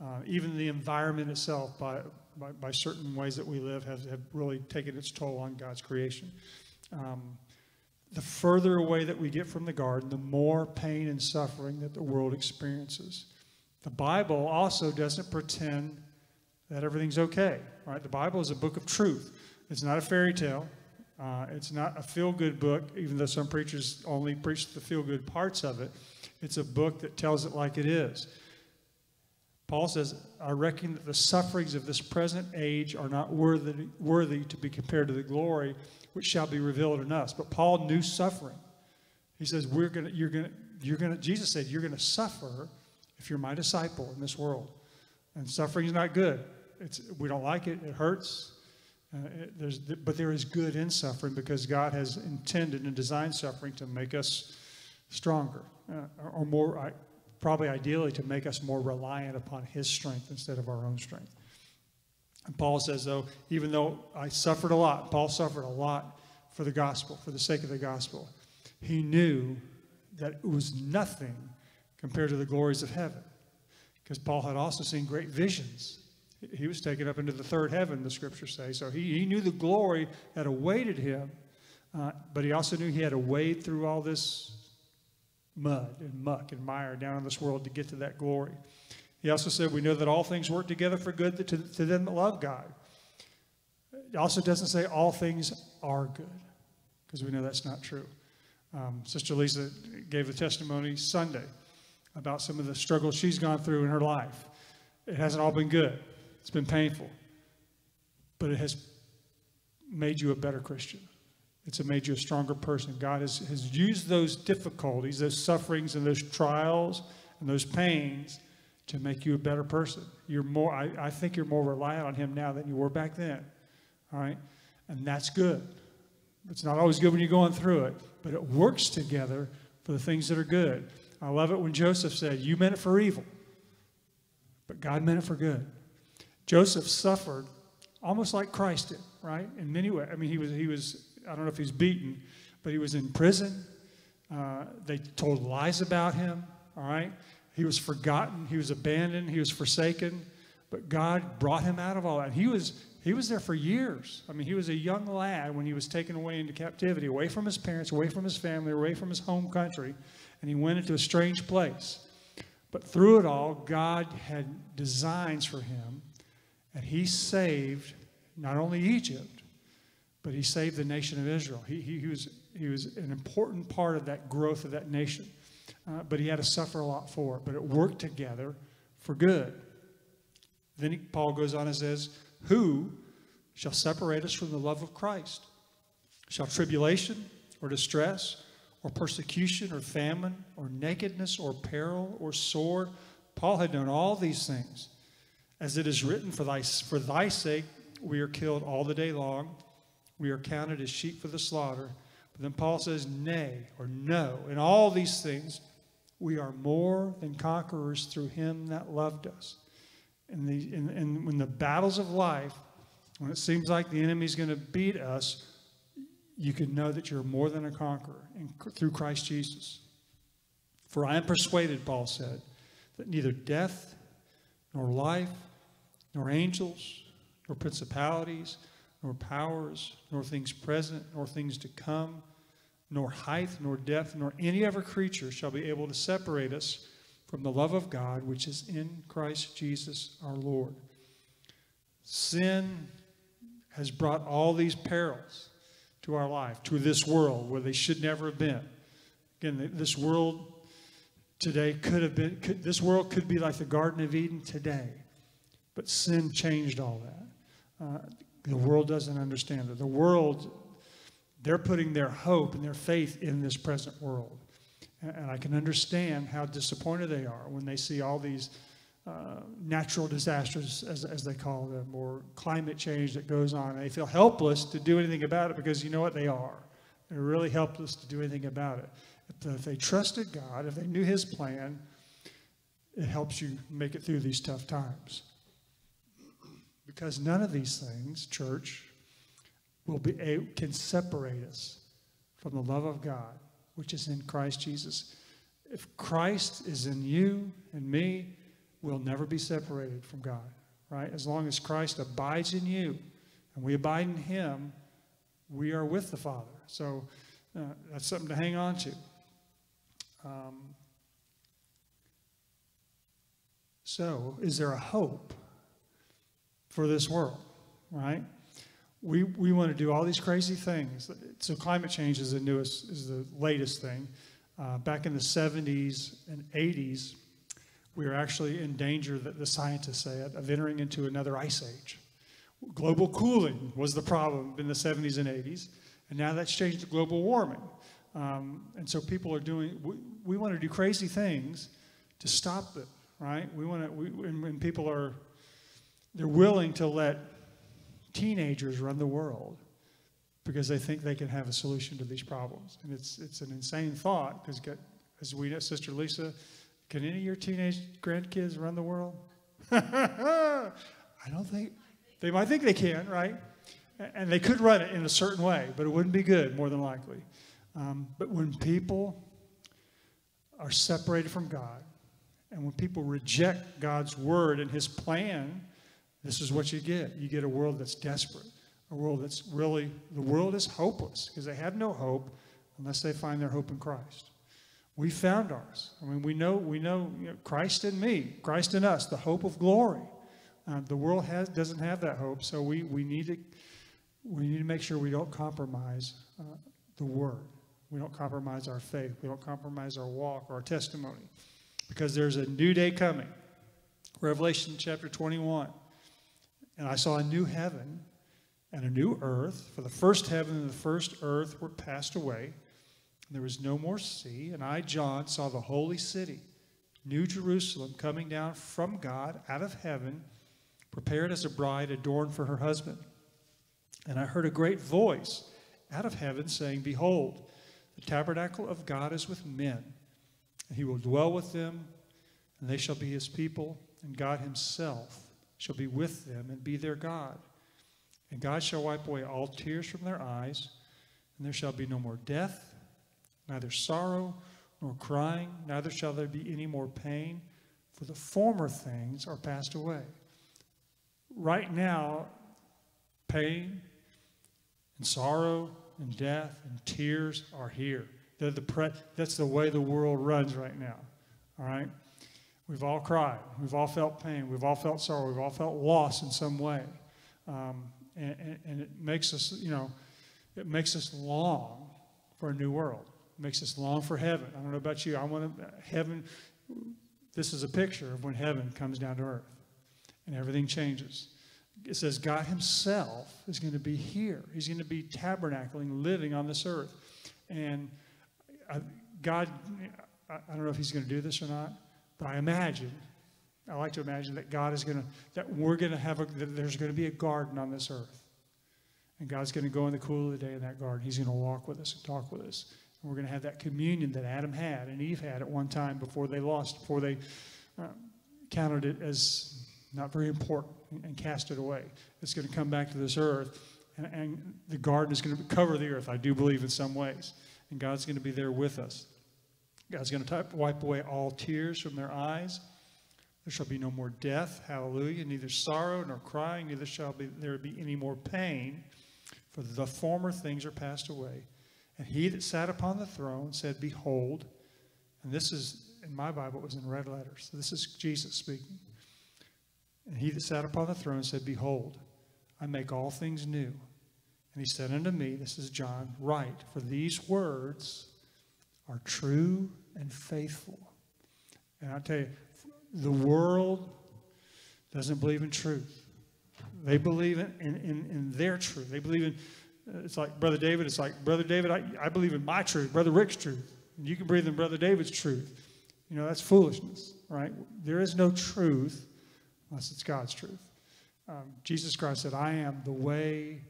Uh, even the environment itself, by, by, by, certain ways that we live, have, have really taken its toll on God's creation. Um, the further away that we get from the garden, the more pain and suffering that the world experiences. The Bible also doesn't pretend that everything's okay, right? The Bible is a book of truth. It's not a fairy tale. Uh, it's not a feel good book, even though some preachers only preach the feel good parts of it. It's a book that tells it like it is. Paul says, I reckon that the sufferings of this present age are not worthy, worthy to be compared to the glory which shall be revealed in us. But Paul knew suffering. He says, We're gonna, you're gonna, you're gonna, Jesus said, You're gonna suffer if you're my disciple in this world. And suffering is not good. It's, we don't like it, it hurts, uh, there's, but there is good in suffering because God has intended and designed suffering to make us stronger, uh, or more, probably ideally to make us more reliant upon His strength instead of our own strength. And Paul says, though, even though I suffered a lot, Paul suffered a lot for the gospel, for the sake of the gospel, he knew that it was nothing compared to the glories of heaven. Because Paul had also seen great visions he was taken up into the third heaven, the scriptures say. So he, he knew the glory that awaited him, uh, but he also knew he had to wade through all this mud and muck and mire down in this world to get to that glory. He also said, We know that all things work together for good to, to them that love God. It also doesn't say all things are good, because we know that's not true. Um, Sister Lisa gave a testimony Sunday about some of the struggles she's gone through in her life. It hasn't all been good. It's been painful, but it has made you a better Christian. It's made you a stronger person. God has, has used those difficulties, those sufferings, and those trials and those pains to make you a better person. You're more, I, I think you're more reliant on Him now than you were back then. All right? And that's good. It's not always good when you're going through it, but it works together for the things that are good. I love it when Joseph said, You meant it for evil, but God meant it for good. Joseph suffered almost like Christ did, right? In many ways. I mean, he was, he was I don't know if he's beaten, but he was in prison. Uh, they told lies about him, all right? He was forgotten, he was abandoned, he was forsaken, but God brought him out of all that. He was, he was there for years. I mean, he was a young lad when he was taken away into captivity, away from his parents, away from his family, away from his home country, and he went into a strange place. But through it all, God had designs for him, and he saved not only Egypt, but he saved the nation of Israel. He, he, he was, he was an important part of that growth of that nation. Uh, but he had to suffer a lot for it. But it worked together for good. Then he, Paul goes on and says, Who shall separate us from the love of Christ? Shall tribulation or distress or persecution or famine or nakedness or peril or sword? Paul had known all these things. As it is written, for thy, for thy sake we are killed all the day long. We are counted as sheep for the slaughter. But then Paul says, Nay or no. In all these things, we are more than conquerors through him that loved us. And, the, and, and when the battles of life, when it seems like the enemy's going to beat us, you can know that you're more than a conqueror in, through Christ Jesus. For I am persuaded, Paul said, that neither death, nor life, nor angels, nor principalities, nor powers, nor things present, nor things to come, nor height, nor depth, nor any other creature shall be able to separate us from the love of God which is in Christ Jesus our Lord. Sin has brought all these perils to our life, to this world where they should never have been. Again, this world today could have been, could, this world could be like the Garden of Eden today, but sin changed all that. Uh, the world doesn't understand it. The world they're putting their hope and their faith in this present world. And I can understand how disappointed they are when they see all these uh, natural disasters, as, as they call them, or climate change that goes on. And they feel helpless to do anything about it because you know what? They are. They're really helpless to do anything about it. If, if they trusted God, if they knew His plan, it helps you make it through these tough times. Because none of these things, church, will be can separate us from the love of God, which is in Christ Jesus. If Christ is in you and me, we'll never be separated from God, right? As long as Christ abides in you and we abide in him, we are with the Father. So uh, that's something to hang on to. Um, so, is there a hope for this world, right? we, we want to do all these crazy things. So climate change is the newest, is the latest thing. Uh, back in the 70s and 80s, we were actually in danger, that the scientists said, of entering into another ice age. Global cooling was the problem in the 70s and 80s, and now that's changed to global warming. Um, and so people are doing, we, we, want to do crazy things to stop it, right? We want to, we, and, and people are, they're willing to let teenagers run the world because they think they can have a solution to these problems. And it's, it's an insane thought because, as we know, Sister Lisa, can any of your teenage grandkids run the world? [laughs] I don't think, they might think they can, right? And they could run it in a certain way, but it wouldn't be good, more than likely. Um, but when people are separated from God, and when people reject God's word and his plan, this is what you get. You get a world that's desperate, a world that's really, the world is hopeless because they have no hope unless they find their hope in Christ. We found ours. I mean, we know, we know, you know Christ in me, Christ in us, the hope of glory. Uh, the world has, doesn't have that hope, so we, we, need to, we need to make sure we don't compromise uh, the Word. We don't compromise our faith. We don't compromise our walk or our testimony because there's a new day coming. Revelation chapter 21. And I saw a new heaven and a new earth, for the first heaven and the first earth were passed away. And there was no more sea. And I, John, saw the holy city, New Jerusalem, coming down from God out of heaven, prepared as a bride adorned for her husband. And I heard a great voice out of heaven saying, Behold, the tabernacle of God is with men, and he will dwell with them, and they shall be his people, and God himself shall be with them and be their God. And God shall wipe away all tears from their eyes, and there shall be no more death, neither sorrow nor crying, neither shall there be any more pain, for the former things are passed away. Right now, pain and sorrow and death and tears are here. They're the pre- that's the way the world runs right now. All right? We've all cried. We've all felt pain. We've all felt sorrow. We've all felt loss in some way. Um, and, and, it makes us, you know, it makes us long for a new world. It makes us long for heaven. I don't know about you. I want to, heaven, this is a picture of when heaven comes down to earth and everything changes. It says God Himself is going to be here. He's going to be tabernacling, living on this earth. And I, God, I, I don't know if He's going to do this or not, but I imagine, I like to imagine that God is going to, that we're going to have a, that there's going to be a garden on this earth. And God's going to go in the cool of the day in that garden. He's going to walk with us and talk with us. And we're going to have that communion that Adam had and Eve had at one time before they lost, before they uh, counted it as not very important and cast it away. It's going to come back to this earth, and, and the garden is going to cover the earth, I do believe, in some ways. And God's going to be there with us. God's going to wipe away all tears from their eyes. There shall be no more death, hallelujah, neither sorrow nor crying, neither shall be, there be any more pain, for the former things are passed away. And he that sat upon the throne said, Behold, and this is in my Bible, it was in red letters. So this is Jesus speaking. And he that sat upon the throne said, Behold, I make all things new. And he said unto me, This is John, write, for these words are true and faithful. And I tell you, the world doesn't believe in truth. They believe in, in, in, in their truth. They believe in, uh, it's like Brother David, it's like, Brother David, I, I believe in my truth, Brother Rick's truth. And you can believe in Brother David's truth. You know, that's foolishness, right? There is no truth unless it's God's truth. Um, Jesus Christ said, I am the way,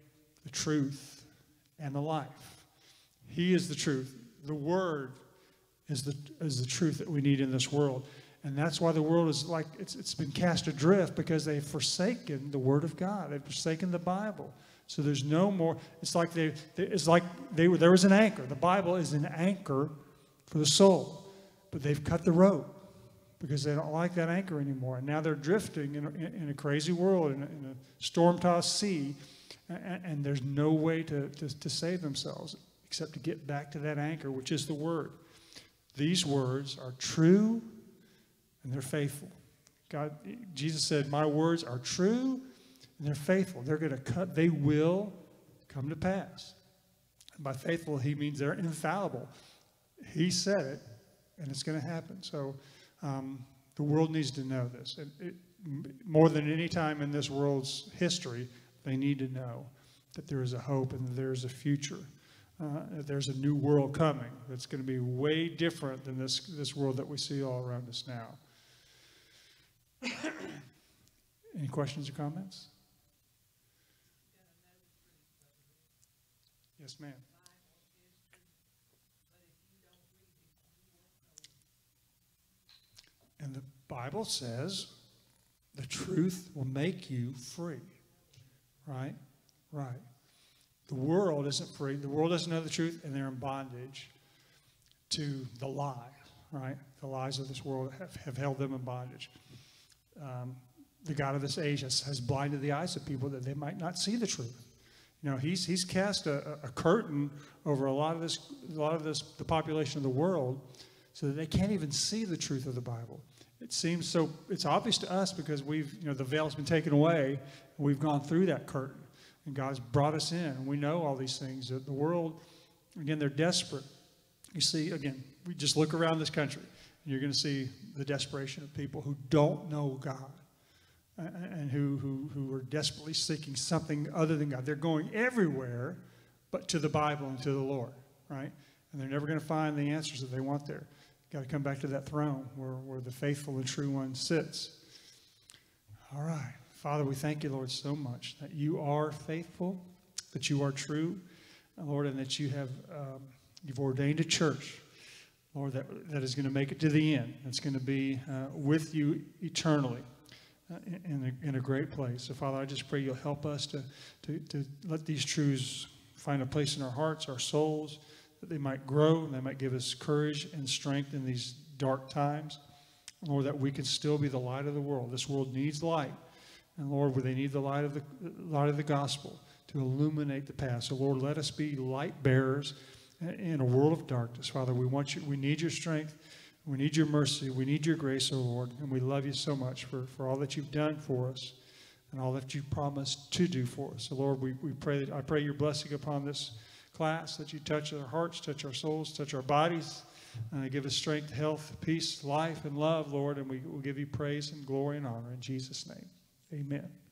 the truth, and the life. He is the truth. The Word is the, is the truth that we need in this world. And that's why the world is like, it's, it's been cast adrift because they've forsaken the Word of God. They've forsaken the Bible. So there's no more, it's like, they, it's like they were, there was an anchor. The Bible is an anchor for the soul. But they've cut the rope because they don't like that anchor anymore. And now they're drifting in a, in a crazy world, in a, in a storm tossed sea, and, and, there's no way to, to, to save themselves except to get back to that anchor, which is the Word. These words are true and they're faithful. God, Jesus said, My words are true and they're faithful. They're going to cut, they will come to pass. And by faithful, he means they're infallible. He said it, and it's going to happen. So, um, the world needs to know this. It, more than any time in this world's history, they need to know that there is a hope and that there is a future. Uh, there's a new world coming that's going to be way different than this, this world that we see all around us now. [coughs] Any questions or comments? Yes, ma'am. And the Bible says the truth will make you free. Right? Right. The world isn't free. The world doesn't know the truth, and they're in bondage to the lie. Right? The lies of this world have, have held them in bondage. Um, the God of this age has, has, blinded the eyes of people that they might not see the truth. You know, he's, he's cast a, a curtain over a lot of this, a lot of this, the population of the world, so that they can't even see the truth of the Bible. It seems so, it's obvious to us because we've, you know, the veil's been taken away, we've gone through that curtain, and God's brought us in, we know all these things. The world, again, they're desperate. You see, again, we just look around this country, and you're going to see the desperation of people who don't know God and who, who, who are desperately seeking something other than God. They're going everywhere but to the Bible and to the Lord, right? And they're never going to find the answers that they want there. Got to come back to that throne where, where the faithful and true one sits. All right. Father, we thank you, Lord, so much that you are faithful, that you are true, Lord, and that you have um, you've ordained a church, Lord, that, that is going to make it to the end. That's going to be uh, with you eternally. uh, in, a, in a great place. So, Father, I just pray you'll help us to, to, to let these truths find a place in our hearts, our souls, that they might grow and they might give us courage and strength in these dark times. Lord, that we can still be the light of the world. This world needs light. And Lord, where they need the light of the light of the gospel to illuminate the path. So Lord, let us be light bearers in a world of darkness. Father, we want you, we need your strength. We need your mercy. We need your grace, O oh Lord. And we love you so much for, for all that you've done for us and all that you promised to do for us. So Lord, we, we pray that I pray your blessing upon this class, that you touch our hearts, touch our souls, touch our bodies. Uh, give us strength, health, peace, life, and love, Lord. And we will give you praise and glory and honor in Jesus' name. Amen.